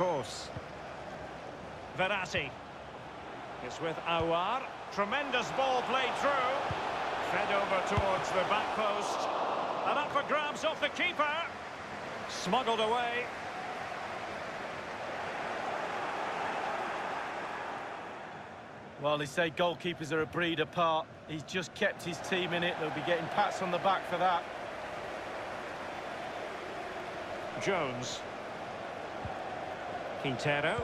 Kroos. Verratti. It's with Aouar. Tremendous ball played through. Fed over towards the back post. And up for grabs off the keeper. Smuggled away. Well, they say goalkeepers are a breed apart. He's just kept his team in it. They'll be getting pats on the back for that. Jones. Quintero.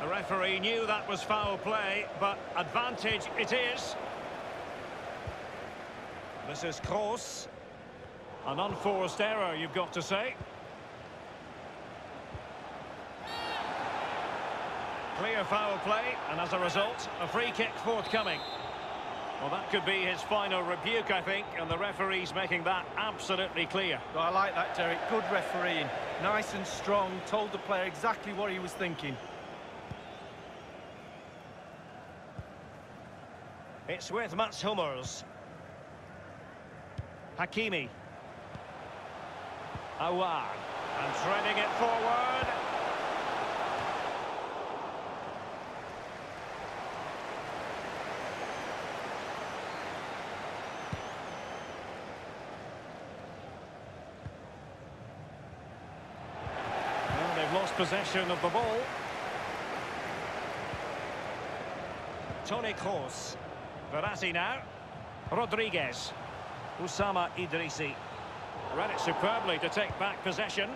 The referee knew that was foul play, but advantage it is. This is Kroos. An unforced error, you've got to say. Clear foul play, and as a result, a free kick forthcoming. Well, that could be his final rebuke, I think, and the referee's making that absolutely clear. Well, I like that, Derek. Good refereeing. Nice and strong. Told the player exactly what he was thinking. It's with Mats Hummels. Hakimi. Aouar. And threading it forward. Possession of the ball. Toni Kroos. Verratti now. Rodriguez. Oussama Idrissi. Read it superbly to take back possession.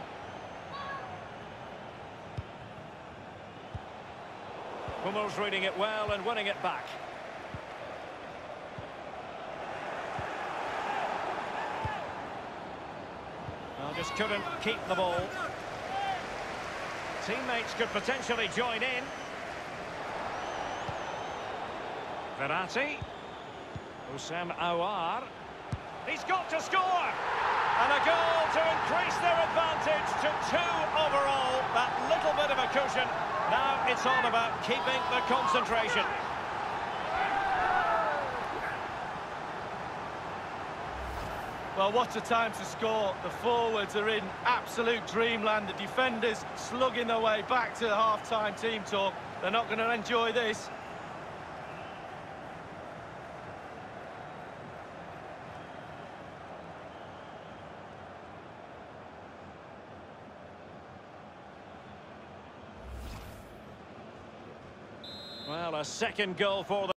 Hummels reading it well and winning it back. Well, just couldn't keep the ball. Teammates could potentially join in. Verratti. Houssem Aouar. He's got to score! And a goal to increase their advantage to two overall. That little bit of a cushion. Now it's all about keeping the concentration. Well, what a time to score. The forwards are in absolute dreamland. The defenders slugging their way back to the half-time team talk. They're not going to enjoy this. Well, a second goal for them.